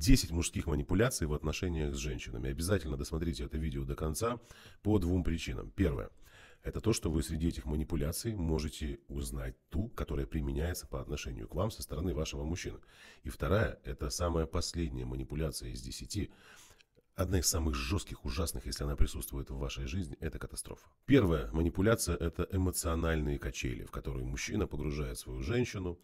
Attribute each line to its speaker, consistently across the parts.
Speaker 1: 10 мужских манипуляций в отношениях с женщинами. Обязательно досмотрите это видео до конца по двум причинам. Первое. Это то, что вы среди этих манипуляций можете узнать ту, которая применяется по отношению к вам со стороны вашего мужчины. И вторая, это самая последняя манипуляция из десяти, одна из самых жестких, ужасных, если она присутствует в вашей жизни, это катастрофа. Первая манипуляция – это эмоциональные качели, в которые мужчина погружает свою женщину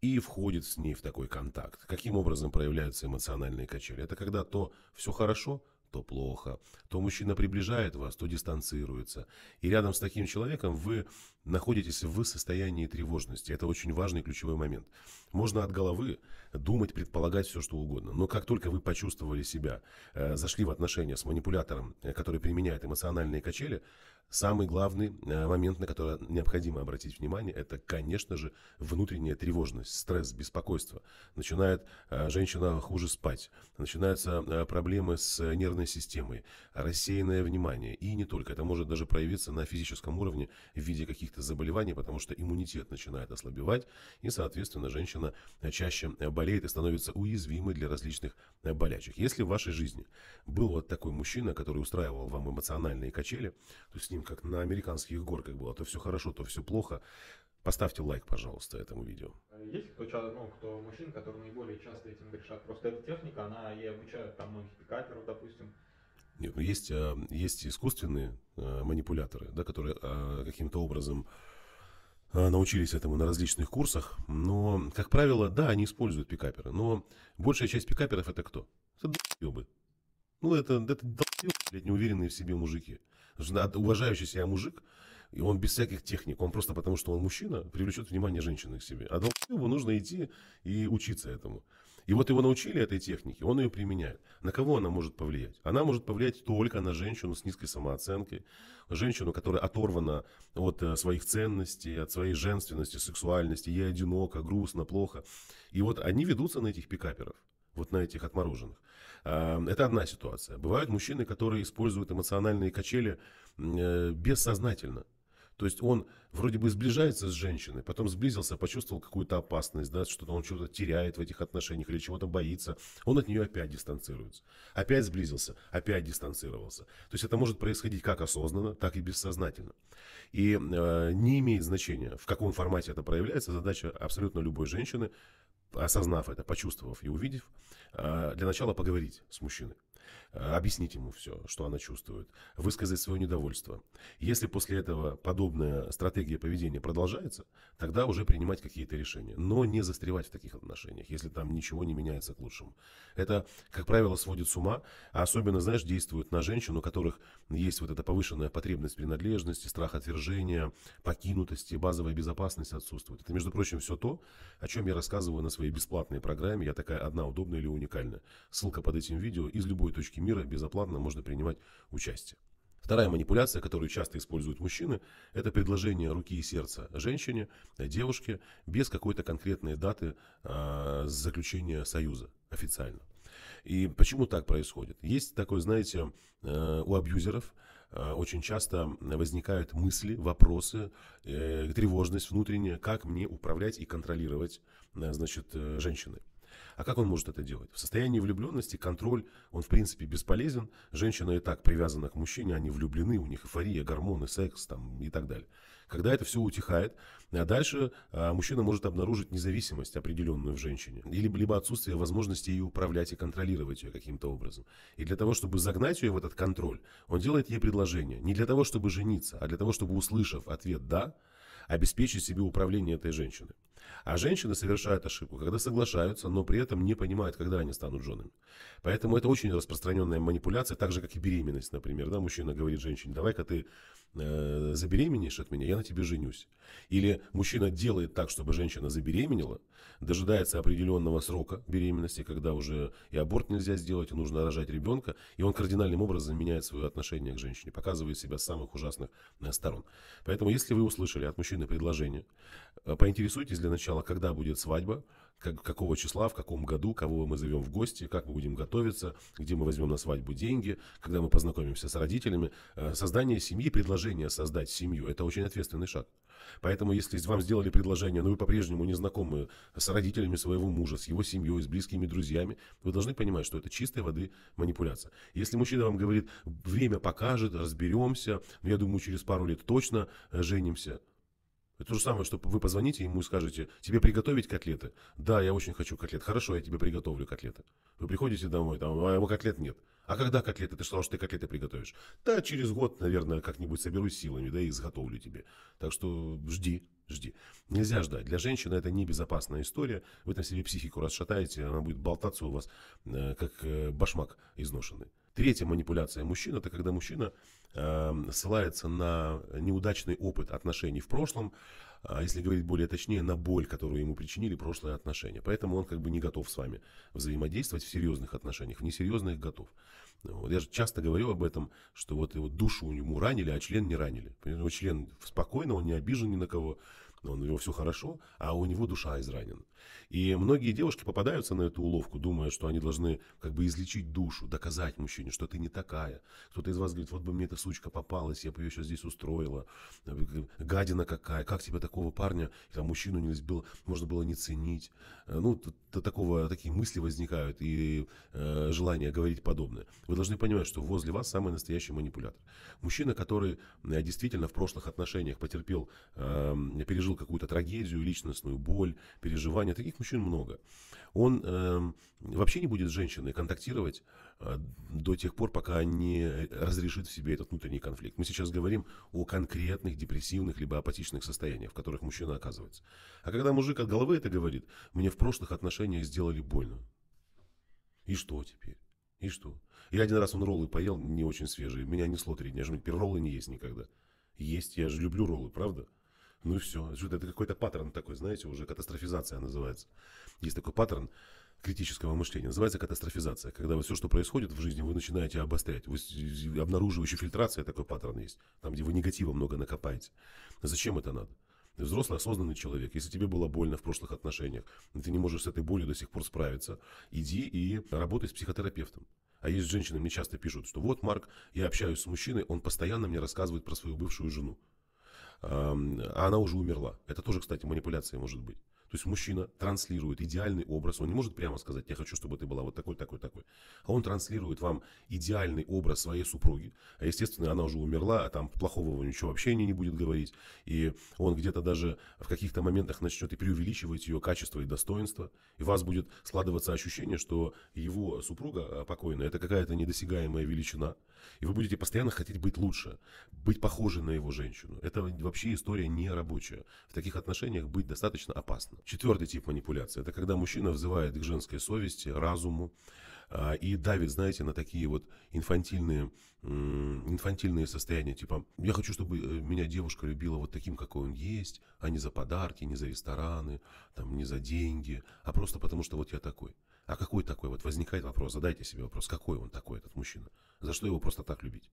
Speaker 1: и входит с ней в такой контакт. Каким образом проявляются эмоциональные качели? Это когда то все хорошо, то плохо, то мужчина приближает вас, то дистанцируется. И рядом с таким человеком вы находитесь в состоянии тревожности. Это очень важный ключевой момент. Можно от головы думать, предполагать все, что угодно. Но как только вы почувствовали себя, э, зашли в отношения с манипулятором, э, который применяет эмоциональные качели, самый главный э, момент, на который необходимо обратить внимание, это, конечно же, внутренняя тревожность, стресс, беспокойство. Начинает женщина хуже спать, начинаются проблемы с нервной системой, рассеянное внимание. И не только. Это может даже проявиться на физическом уровне в виде каких-то заболеваний, потому что иммунитет начинает ослабевать, и, соответственно, женщина чаще болеет и становится уязвимой для различных болячек. Если в вашей жизни был вот такой мужчина, который устраивал вам эмоциональные качели, то с ним как на американских горках было, то все хорошо, то все плохо, Поставьте лайк, пожалуйста, этому видео.
Speaker 2: Есть кто, ну, кто мужчин, которые наиболее часто этим грешат? Просто эта техника, она и обучает там многих пикаперов, допустим,
Speaker 1: нет, ну есть, а, есть искусственные а, манипуляторы, да, которые а, каким-то образом научились этому на различных курсах, но, как правило, да, они используют пикаперы, но большая часть пикаперов это кто? Это долбоебы. Ну, это, это долбоебы, блядь, неуверенные в себе мужики. Уважающий себя мужик, и он без всяких техник, он просто потому, что он мужчина, привлечет внимание женщины к себе. А долбоебу нужно идти и учиться этому. И вот его научили этой технике, он ее применяет. На кого она может повлиять? Она может повлиять только на женщину с низкой самооценкой, женщину, которая оторвана от э, своих ценностей, от своей женственности, сексуальности, ей одиноко, грустно, плохо. И вот они ведутся на этих пикаперов вот на этих отмороженных. А, это одна ситуация. Бывают мужчины, которые используют эмоциональные качели э, бессознательно. То есть он вроде бы сближается с женщиной, потом сблизился, почувствовал какую-то опасность, да, что-то он что-то теряет в этих отношениях или чего-то боится. Он от нее опять дистанцируется. Опять сблизился, опять дистанцировался. То есть это может происходить как осознанно, так и бессознательно. И э, не имеет значения, в каком формате это проявляется. Задача абсолютно любой женщины, осознав это, почувствовав и увидев, э, для начала поговорить с мужчиной. Объяснить ему все, что она чувствует, высказать свое недовольство. Если после этого подобная стратегия поведения продолжается, тогда уже принимать какие-то решения. Но не застревать в таких отношениях, если там ничего не меняется к лучшему. Это, как правило, сводит с ума, а особенно, знаешь, действует на женщин, у которых есть вот эта повышенная потребность принадлежности, страх отвержения, покинутости, базовая безопасность отсутствует. Это, между прочим, все то, о чем я рассказываю на своей бесплатной программе. Я такая одна, удобная или уникальная. Ссылка под этим видео из любой точки мира безоплатно можно принимать участие. Вторая манипуляция, которую часто используют мужчины, это предложение руки и сердца женщине, девушке, без какой-то конкретной даты э, заключения союза официально. И почему так происходит? Есть такой, знаете, э, у абьюзеров э, очень часто возникают мысли, вопросы, э, тревожность внутренняя, как мне управлять и контролировать э, значит, э, женщиной. А как он может это делать? В состоянии влюбленности контроль, он в принципе бесполезен. Женщина и так привязана к мужчине, они влюблены, у них эйфория, гормоны, секс там, и так далее. Когда это все утихает, а дальше а, мужчина может обнаружить независимость определенную в женщине. Или, либо отсутствие возможности ее управлять и контролировать ее каким-то образом. И для того, чтобы загнать ее в этот контроль, он делает ей предложение. Не для того, чтобы жениться, а для того, чтобы, услышав ответ «да», обеспечить себе управление этой женщиной. А женщины совершают ошибку, когда соглашаются, но при этом не понимают, когда они станут женами. Поэтому это очень распространенная манипуляция, так же, как и беременность, например. Да, мужчина говорит женщине, давай-ка ты э, забеременеешь от меня, я на тебе женюсь. Или мужчина делает так, чтобы женщина забеременела, дожидается определенного срока беременности, когда уже и аборт нельзя сделать, и нужно рожать ребенка, и он кардинальным образом меняет свое отношение к женщине, показывает себя с самых ужасных э, сторон. Поэтому, если вы услышали от мужчины предложение, э, поинтересуйтесь для начала, когда будет свадьба, как, какого числа, в каком году, кого мы зовем в гости, как мы будем готовиться, где мы возьмем на свадьбу деньги, когда мы познакомимся с родителями. Э, создание семьи, предложение создать семью – это очень ответственный шаг. Поэтому, если вам сделали предложение, но вы по-прежнему не знакомы с родителями своего мужа, с его семьей, с близкими друзьями, вы должны понимать, что это чистой воды манипуляция. Если мужчина вам говорит, время покажет, разберемся, я думаю, через пару лет точно э, женимся, это то же самое, что вы позвоните ему и скажете, тебе приготовить котлеты? Да, я очень хочу котлет. Хорошо, я тебе приготовлю котлеты. Вы приходите домой, там, а его котлет нет. А когда котлеты? Ты сказал, что ты котлеты приготовишь. Да, через год, наверное, как-нибудь соберусь силами, да, и изготовлю тебе. Так что жди, жди. Нельзя ждать. Для женщины это небезопасная история. Вы там себе психику расшатаете, она будет болтаться у вас, э, как э, башмак изношенный. Третья манипуляция мужчин – это когда мужчина э, ссылается на неудачный опыт отношений в прошлом, а если говорить более точнее, на боль, которую ему причинили прошлые отношения. Поэтому он как бы не готов с вами взаимодействовать в серьезных отношениях, в несерьезных готов. Вот я же часто говорю об этом, что вот его душу ему ранили, а член не ранили. Его член спокойно, он не обижен ни на кого у него все хорошо, а у него душа изранена. И многие девушки попадаются на эту уловку, думая, что они должны как бы излечить душу, доказать мужчине, что ты не такая. Кто-то из вас говорит, вот бы мне эта сучка попалась, я бы ее сейчас здесь устроила. Гадина какая, как тебе такого парня, там мужчину не было, можно было не ценить. Ну, такого, такие мысли возникают и э, желание говорить подобное. Вы должны понимать, что возле вас самый настоящий манипулятор. Мужчина, который э, действительно в прошлых отношениях потерпел, э, пережил какую-то трагедию, личностную боль, переживания, таких мужчин много. Он э, вообще не будет с женщиной контактировать э, до тех пор, пока не разрешит в себе этот внутренний конфликт. Мы сейчас говорим о конкретных депрессивных либо апатичных состояниях, в которых мужчина оказывается. А когда мужик от головы это говорит, мне в прошлых отношениях сделали больно. И что теперь? И что? Я один раз он роллы поел, не очень свежие. Меня несло три дня. Я теперь роллы не есть никогда. Есть, я же люблю роллы, правда? Ну и все. Это какой-то паттерн такой, знаете, уже катастрофизация называется. Есть такой паттерн критического мышления. Называется катастрофизация. Когда вот все, что происходит в жизни, вы начинаете обострять. Вы обнаруживающая фильтрация, такой паттерн есть. Там, где вы негатива много накопаете. Зачем это надо? Ты взрослый, осознанный человек. Если тебе было больно в прошлых отношениях, ты не можешь с этой болью до сих пор справиться, иди и работай с психотерапевтом. А есть женщины, мне часто пишут, что вот, Марк, я общаюсь с мужчиной, он постоянно мне рассказывает про свою бывшую жену она уже умерла. Это тоже, кстати, манипуляция может быть. То есть мужчина транслирует идеальный образ. Он не может прямо сказать, я хочу, чтобы ты была вот такой, такой, такой. А он транслирует вам идеальный образ своей супруги. А естественно, она уже умерла, а там плохого ничего вообще не будет говорить. И он где-то даже в каких-то моментах начнет и преувеличивать ее качество и достоинство. И у вас будет складываться ощущение, что его супруга покойная это какая-то недосягаемая величина. И вы будете постоянно хотеть быть лучше, быть похожей на его женщину. Это вообще история не рабочая. В таких отношениях быть достаточно опасно. Четвертый тип манипуляции – это когда мужчина взывает к женской совести, разуму, а, и давит, знаете, на такие вот инфантильные, инфантильные состояния, типа, я хочу, чтобы э, меня девушка любила вот таким, какой он есть, а не за подарки, не за рестораны, там, не за деньги, а просто потому, что вот я такой. А какой такой? Вот возникает вопрос, задайте себе вопрос, какой он такой, этот мужчина? За что его просто так любить?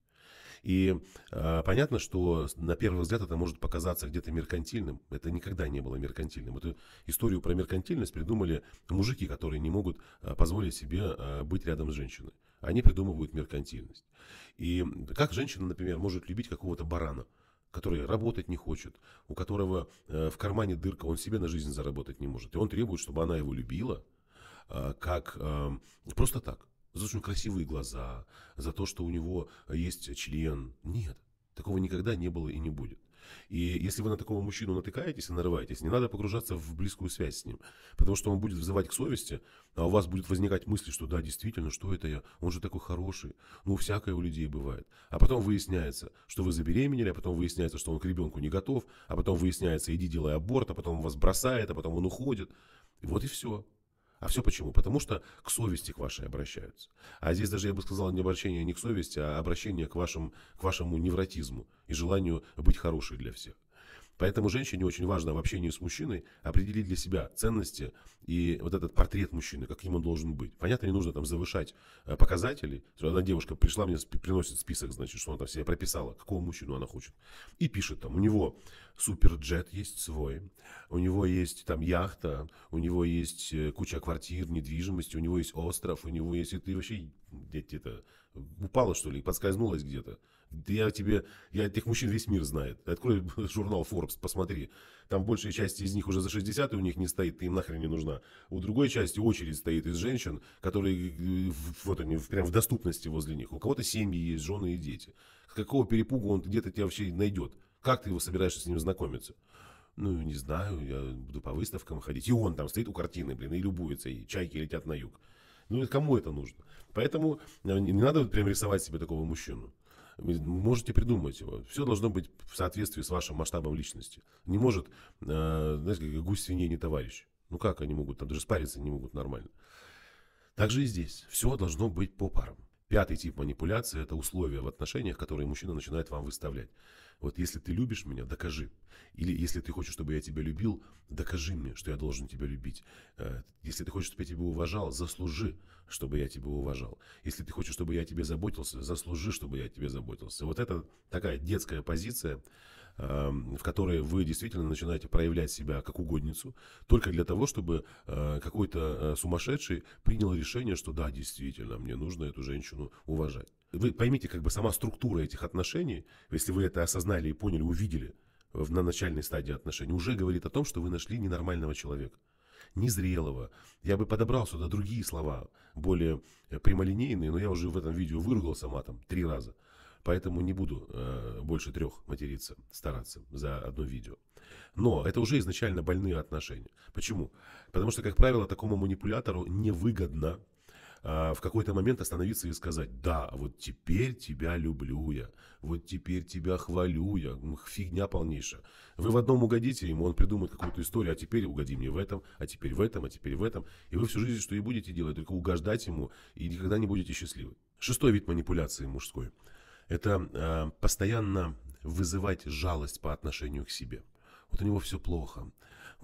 Speaker 1: И э, понятно, что на первый взгляд это может показаться где-то меркантильным. Это никогда не было меркантильным. Эту историю про меркантильность придумали мужики, которые не могут э, позволить себе э, быть рядом с женщиной. Они придумывают меркантильность. И как женщина, например, может любить какого-то барана? который работать не хочет, у которого э, в кармане дырка, он себе на жизнь заработать не может. И он требует, чтобы она его любила, как э, просто так за очень красивые глаза, за то, что у него есть член. Нет, такого никогда не было и не будет. И если вы на такого мужчину натыкаетесь и нарываетесь, не надо погружаться в близкую связь с ним. Потому что он будет взывать к совести, а у вас будет возникать мысли, что да, действительно, что это я? Он же такой хороший. Ну, всякое у людей бывает. А потом выясняется, что вы забеременели, а потом выясняется, что он к ребенку не готов, а потом выясняется, иди делай аборт, а потом он вас бросает, а потом он уходит. И вот и все. А все почему? Потому что к совести к вашей обращаются. А здесь даже, я бы сказал, не обращение не к совести, а обращение к, вашим, к вашему невротизму и желанию быть хорошей для всех. Поэтому женщине очень важно в общении с мужчиной определить для себя ценности и вот этот портрет мужчины, каким он должен быть. Понятно, не нужно там завышать э, показатели. Одна девушка пришла, мне приносит список, значит, что она там себе прописала, какого мужчину она хочет. И пишет там, у него суперджет есть свой, у него есть там яхта, у него есть э, куча квартир, недвижимости, у него есть остров, у него есть... И ты вообще где-то упала, что ли, подскользнулась где-то. Я тебе, я этих мужчин весь мир знает. Открой журнал Forbes, посмотри. Там большая часть из них уже за 60, и у них не стоит, ты им нахрен не нужна. У другой части очередь стоит из женщин, которые э, вот они прям в доступности возле них. У кого-то семьи есть, жены и дети. Какого перепуга он где-то тебя вообще найдет? Как ты его собираешься с ним знакомиться? Ну, не знаю, я буду по выставкам ходить. И он там стоит у картины, блин, и любуется, и чайки летят на юг. Ну, кому это нужно? Поэтому э, не надо прям рисовать себе такого мужчину. Можете придумать его. Все должно быть в соответствии с вашим масштабом личности. Не может, э, знаете, как гусь свиней не товарищ. Ну как они могут, там даже спариться не могут нормально. Так же и здесь. Все должно быть по парам. Пятый тип манипуляции – это условия в отношениях, которые мужчина начинает вам выставлять. Вот если ты любишь меня, докажи. Или если ты хочешь, чтобы я тебя любил, докажи мне, что я должен тебя любить. Э, если ты хочешь, чтобы я тебя уважал, заслужи, чтобы я тебя уважал. Если ты хочешь, чтобы я тебе заботился, заслужи, чтобы я тебе заботился. Вот это такая детская позиция, в которой вы действительно начинаете проявлять себя как угодницу, только для того, чтобы э, какой-то э, сумасшедший принял решение, что да, действительно, мне нужно эту женщину уважать. Вы поймите, как бы сама структура этих отношений, если вы это осознали и поняли, увидели на начальной стадии отношений, уже говорит о том, что вы нашли ненормального человека незрелого. Я бы подобрал сюда другие слова, более прямолинейные, но я уже в этом видео выругался матом три раза. Поэтому не буду э, больше трех материться, стараться за одно видео. Но это уже изначально больные отношения. Почему? Потому что, как правило, такому манипулятору невыгодно э, в какой-то момент остановиться и сказать, да, вот теперь тебя люблю я, вот теперь тебя хвалю я, фигня полнейшая. Вы в одном угодите ему, он придумает какую-то историю, а теперь угоди мне в этом, а теперь в этом, а теперь в этом. И вы всю жизнь что и будете делать, только угождать ему, и никогда не будете счастливы. Шестой вид манипуляции мужской – это э, постоянно вызывать жалость по отношению к себе. Вот у него все плохо,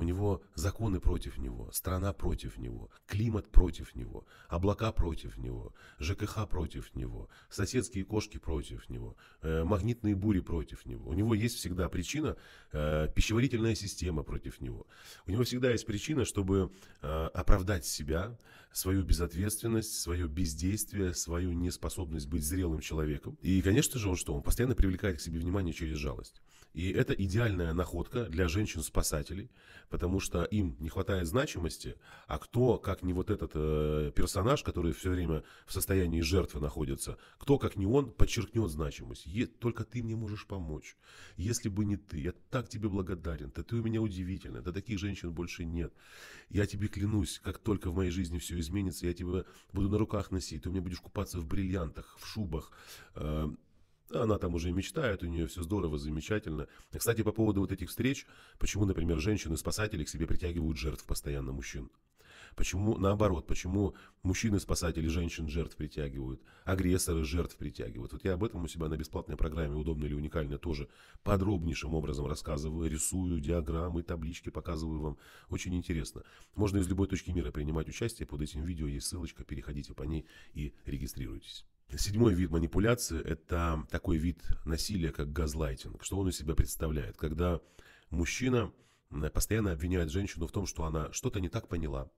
Speaker 1: у него законы против него, страна против него, климат против него, облака против него, ЖКХ против него, соседские кошки против него, э, магнитные бури против него. У него есть всегда причина, э, пищеварительная система против него. У него всегда есть причина, чтобы э, оправдать себя, свою безответственность, свое бездействие, свою неспособность быть зрелым человеком. И, конечно же, он что? Он постоянно привлекает к себе внимание через жалость. И это идеальная находка для женщин-спасателей, потому что им не хватает значимости, а кто, как не вот этот э, персонаж, который все время в состоянии жертвы находится, кто, как не он, подчеркнет значимость. Е, только ты мне можешь помочь. Если бы не ты, я так тебе благодарен, ты, ты у меня удивительный, да таких женщин больше нет. Я тебе клянусь, как только в моей жизни все изменится, я тебя буду на руках носить, ты у меня будешь купаться в бриллиантах, в шубах, э, она там уже мечтает, у нее все здорово, замечательно. Кстати, по поводу вот этих встреч, почему, например, женщины-спасатели к себе притягивают жертв постоянно мужчин? Почему наоборот? Почему мужчины-спасатели женщин жертв притягивают, агрессоры жертв притягивают? Вот я об этом у себя на бесплатной программе «Удобно или уникально» тоже подробнейшим образом рассказываю, рисую диаграммы, таблички показываю вам. Очень интересно. Можно из любой точки мира принимать участие. Под этим видео есть ссылочка, переходите по ней и регистрируйтесь. Седьмой вид манипуляции – это такой вид насилия, как газлайтинг. Что он из себя представляет? Когда мужчина постоянно обвиняет женщину в том, что она что-то не так поняла,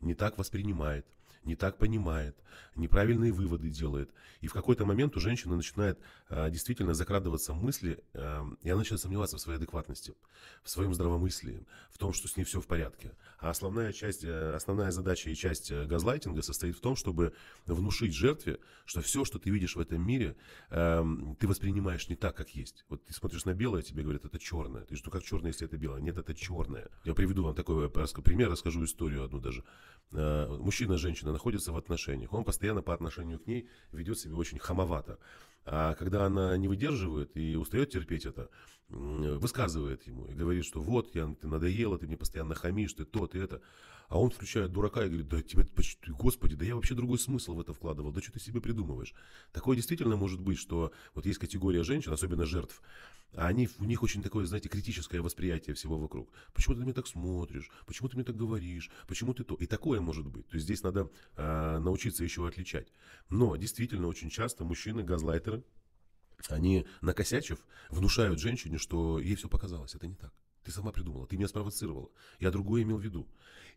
Speaker 1: не так воспринимает, не так понимает, неправильные выводы делает. И в какой-то момент у женщины начинает а, действительно закрадываться мысли, а, и она начинает сомневаться в своей адекватности, в своем здравомыслии, в том, что с ней все в порядке. А основная, часть, э, основная задача и часть э, газлайтинга состоит в том, чтобы внушить жертве, что все, что ты видишь в этом мире, э, ты воспринимаешь не так, как есть. Вот ты смотришь на белое, тебе говорят, это черное. Ты что, как черное, если это белое? Нет, это черное. Я приведу вам такой пример, расскажу историю одну даже. Э, мужчина женщина находятся в отношениях. Он постоянно по отношению к ней ведет себя очень хамовато. А когда она не выдерживает и устает терпеть это, высказывает ему и говорит, что вот, я, ты надоела, ты мне постоянно хамишь, ты то, ты это. А он включает дурака и говорит, да тебе, господи, да я вообще другой смысл в это вкладывал, да что ты себе придумываешь. Такое действительно может быть, что вот есть категория женщин, особенно жертв, а они, у них очень такое, знаете, критическое восприятие всего вокруг. Почему ты на меня так смотришь? Почему ты мне так говоришь? Почему ты то? И такое может быть. То есть здесь надо э, научиться еще отличать. Но действительно очень часто мужчины, газлайтеры, Они, накосячив, внушают женщине, что ей все показалось. Это не так. Ты сама придумала, ты меня спровоцировала. Я другое имел в виду.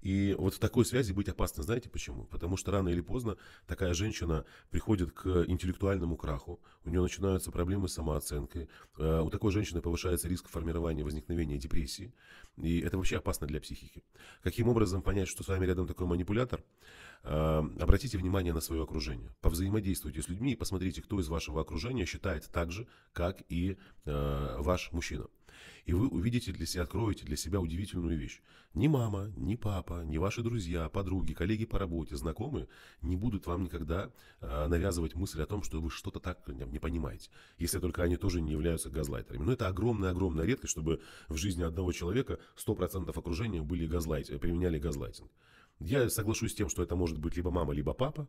Speaker 1: И вот в такой связи быть опасно. Знаете почему? Потому что рано или поздно такая женщина приходит к интеллектуальному краху, у нее начинаются проблемы с самооценкой, э, у такой женщины повышается риск формирования, возникновения депрессии. И это вообще опасно для психики. Каким образом понять, что с вами рядом такой манипулятор? Э, обратите внимание на свое окружение. Повзаимодействуйте с людьми и посмотрите, кто из вашего окружения считает так же, как и э, ваш мужчина. И вы увидите для себя, откроете для себя удивительную вещь. Ни мама, ни папа, ни ваши друзья, подруги, коллеги по работе, знакомые не будут вам никогда э, навязывать мысль о том, что вы что-то так не понимаете. Если только они тоже не являются газлайтерами. Но это огромная-огромная редкость, чтобы в жизни одного человека 100% окружения были газлайт, применяли газлайтинг. Я соглашусь с тем, что это может быть либо мама, либо папа,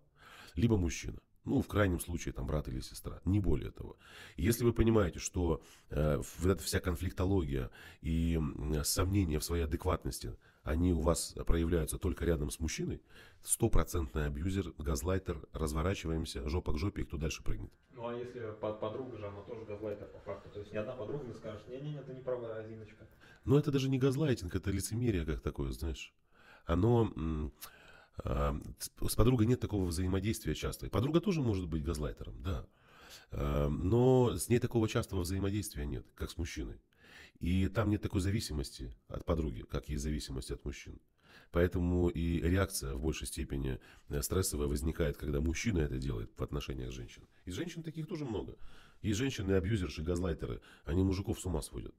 Speaker 1: либо мужчина. Ну, в крайнем случае, там, брат или сестра. Не более того. Если вы понимаете, что э, вот эта вся конфликтология и э, сомнения в своей адекватности, они у вас проявляются только рядом с мужчиной, стопроцентный абьюзер, газлайтер, разворачиваемся, жопа к жопе, и кто дальше прыгнет.
Speaker 2: Ну, а если под подруга же, она тоже газлайтер по факту. То есть ни одна подруга не скажет, не-не-не, ты не права, Зиночка.
Speaker 1: Ну, это даже не газлайтинг, это лицемерие как такое, знаешь. Оно с подругой нет такого взаимодействия часто. Подруга тоже может быть газлайтером, да. Но с ней такого частого взаимодействия нет, как с мужчиной. И там нет такой зависимости от подруги, как есть зависимость от мужчин. Поэтому и реакция в большей степени э, стрессовая возникает, когда мужчина это делает в отношениях женщин. И женщин таких тоже много. И женщины-абьюзерши, газлайтеры, они мужиков с ума сводят.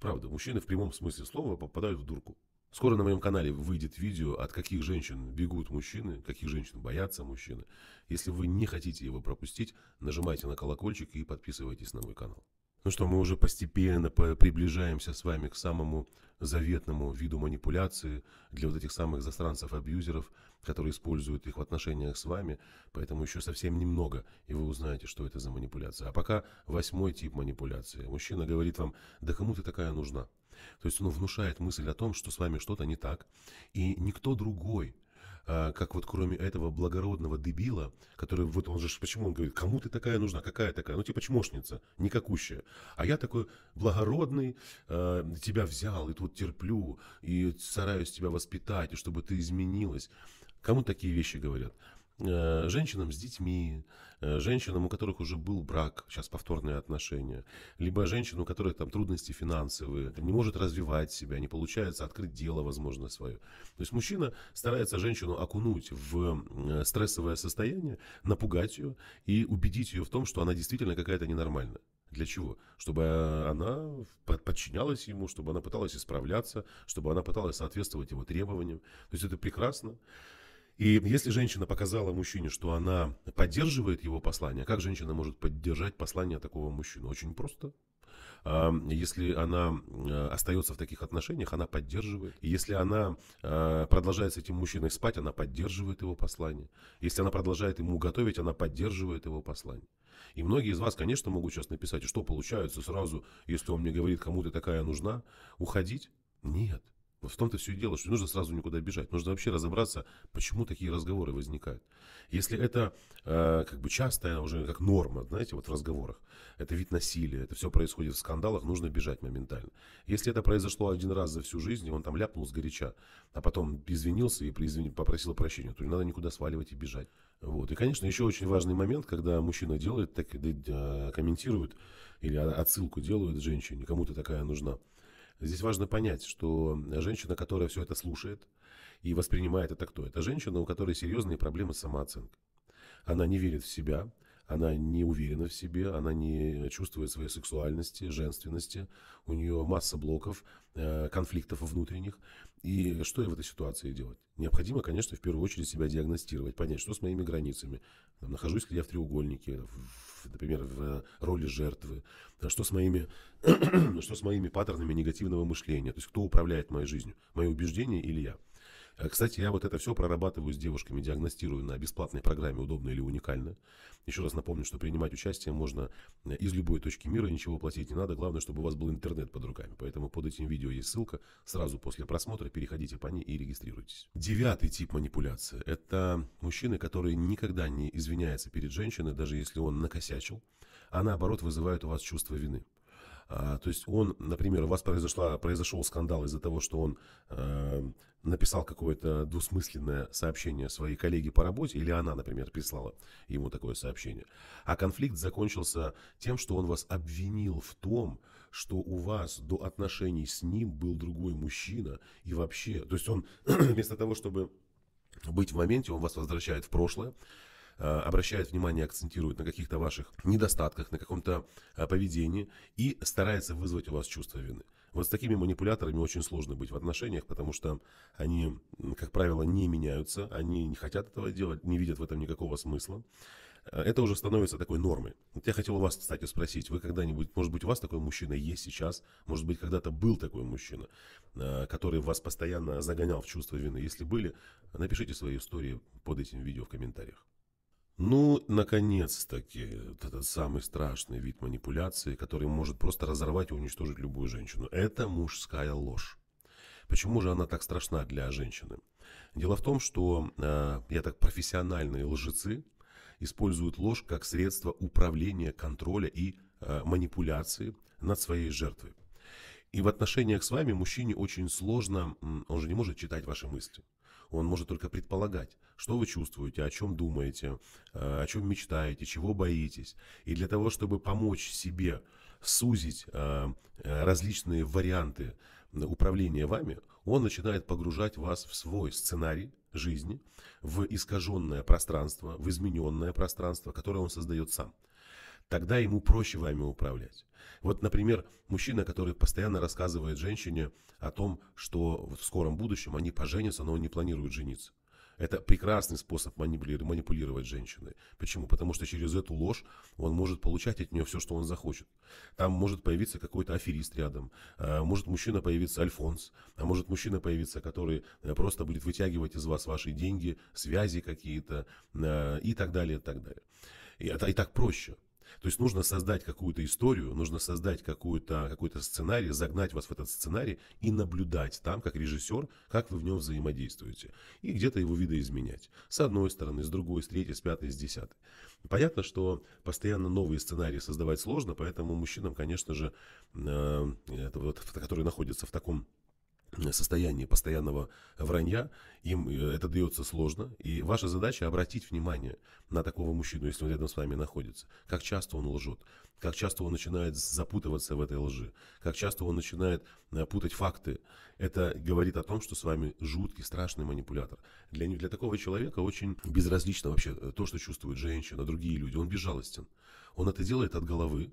Speaker 1: Правда, мужчины в прямом смысле слова попадают в дурку. Скоро на моем канале выйдет видео, от каких женщин бегут мужчины, каких женщин боятся мужчины. Если вы не хотите его пропустить, нажимайте на колокольчик и подписывайтесь на мой канал. Ну что, мы уже постепенно приближаемся с вами к самому заветному виду манипуляции для вот этих самых застранцев-абьюзеров, которые используют их в отношениях с вами. Поэтому еще совсем немного, и вы узнаете, что это за манипуляция. А пока восьмой тип манипуляции. Мужчина говорит вам, да кому ты такая нужна? То есть он внушает мысль о том, что с вами что-то не так, и никто другой, а, как вот кроме этого благородного дебила, который вот он же, почему он говорит, кому ты такая нужна, какая такая, ну типа чмошница, никакущая. А я такой благородный, а, тебя взял и тут терплю, и стараюсь тебя воспитать, и чтобы ты изменилась. Кому такие вещи говорят? Э, женщинам с детьми, э, женщинам, у которых уже был брак, сейчас повторные отношения, либо женщинам, у которых там трудности финансовые, не может развивать себя, не получается открыть дело, возможно, свое. То есть мужчина старается женщину окунуть в э, стрессовое состояние, напугать ее и убедить ее в том, что она действительно какая-то ненормальная. Для чего? Чтобы она подчинялась ему, чтобы она пыталась исправляться, чтобы она пыталась соответствовать его требованиям. То есть это прекрасно. И если женщина показала мужчине, что она поддерживает его послание, как женщина может поддержать послание такого мужчины? Очень просто. Если она э, остается в таких отношениях, она поддерживает. Если она э, продолжает с этим мужчиной спать, она поддерживает его послание. Если она продолжает ему готовить, она поддерживает его послание. И многие из вас, конечно, могут сейчас написать, что получается сразу, если он мне говорит, кому ты такая нужна, уходить? Нет. Вот в том-то все и дело, что не нужно сразу никуда бежать. Нужно вообще разобраться, почему такие разговоры возникают. Если это э, как бы частая уже как норма, знаете, вот в разговорах, это вид насилия, это все происходит в скандалах, нужно бежать моментально. Если это произошло один раз за всю жизнь, и он там ляпнул с горяча, а потом извинился и попросил прощения, то не надо никуда сваливать и бежать. Вот. И, конечно, еще очень важный момент, когда мужчина делает, так, э, комментирует или отсылку делают женщине, кому-то такая нужна. Здесь важно понять, что женщина, которая все это слушает и воспринимает это кто? Это женщина, у которой серьезные проблемы с самооценкой. Она не верит в себя, она не уверена в себе, она не чувствует своей сексуальности, женственности, у нее масса блоков, э, конфликтов внутренних. И что в этой ситуации делать? Необходимо, конечно, в первую очередь себя диагностировать, понять, что с моими границами, нахожусь ли я в треугольнике, в, например, в роли жертвы, что с моими, что с моими паттернами негативного мышления, то есть кто управляет моей жизнью, мои убеждения или я. Э, кстати, я вот это все прорабатываю с девушками, диагностирую на бесплатной программе «Удобно или уникально». Еще раз напомню, что принимать участие можно э, из любой точки мира, ничего платить не надо. Главное, чтобы у вас был интернет под руками. Поэтому под этим видео есть ссылка. Сразу после просмотра переходите по ней и регистрируйтесь. Девятый тип манипуляции – это мужчины, которые никогда не извиняются перед женщиной, даже если он накосячил, а наоборот вызывают у вас чувство вины. А, то есть он, например, у вас произошла, произошел скандал из-за того, что он э, написал какое-то двусмысленное сообщение своей коллеге по работе, или она, например, прислала ему такое сообщение. А конфликт закончился тем, что он вас обвинил в том, что у вас до отношений с ним был другой мужчина, и вообще, то есть он вместо того, чтобы быть в моменте, он вас возвращает в прошлое, обращает внимание, акцентирует на каких-то ваших недостатках, на каком-то э, поведении и старается вызвать у вас чувство вины. Вот с такими манипуляторами очень сложно быть в отношениях, потому что они, как правило, не меняются, они не хотят этого делать, не видят в этом никакого смысла. Э, это уже становится такой нормой. Вот я хотел у вас, кстати, спросить, вы когда-нибудь, может быть, у вас такой мужчина есть сейчас, может быть, когда-то был такой мужчина, который вас постоянно загонял в чувство вины. Если были, напишите свои истории под этим видео в комментариях. Ну, наконец-таки, этот самый страшный вид манипуляции, который может просто разорвать и уничтожить любую женщину. Это мужская ложь. Почему же она так страшна для женщины? Дело в том, что, э, я так, профессиональные лжецы используют ложь как средство управления, контроля и э, манипуляции над своей жертвой. И в отношениях с вами мужчине очень сложно, он же не может читать ваши мысли. Он может только предполагать, что вы чувствуете, о чем думаете, э, о чем мечтаете, чего боитесь. И для того, чтобы помочь себе сузить э, э, различные варианты управления вами, он начинает погружать вас в свой сценарий жизни, в искаженное пространство, в измененное пространство, которое он создает сам тогда ему проще вами управлять. Вот, например, мужчина, который постоянно рассказывает женщине о том, что в скором будущем они поженятся, но он не планирует жениться. Это прекрасный способ манипулировать женщиной. Почему? Потому что через эту ложь он может получать от нее все, что он захочет. Там может появиться какой-то аферист рядом, а, может мужчина появиться Альфонс, а может мужчина появиться, который э, просто будет вытягивать из вас ваши деньги, связи какие-то а, и так далее, и так далее. И, это, и так проще. То есть нужно создать какую-то историю, нужно создать какую-то, какой-то сценарий, загнать вас в этот сценарий и наблюдать там, как режиссер, как вы в нем взаимодействуете. И где-то его видоизменять. С одной стороны, с другой, с третьей, с пятой, с десятой. Понятно, что постоянно новые сценарии создавать сложно, поэтому мужчинам, конечно же, э, это вот, которые находятся в таком состоянии постоянного вранья, им э, это дается сложно. И ваша задача обратить внимание на такого мужчину, если он рядом с вами находится. Как часто он лжет, как часто он начинает запутываться в этой лжи, как часто он начинает э, путать факты. Это говорит о том, что с вами жуткий, страшный манипулятор. Для, для такого человека очень безразлично вообще э, то, что чувствует женщина, другие люди. Он безжалостен. Он это делает от головы,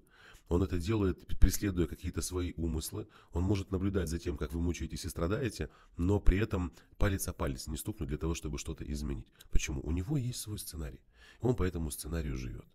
Speaker 1: он это делает, преследуя какие-то свои умыслы. Он может наблюдать за тем, как вы мучаетесь и страдаете, но при этом палец о палец не стукнуть для того, чтобы что-то изменить. Почему? У него есть свой сценарий. Он по этому сценарию живет.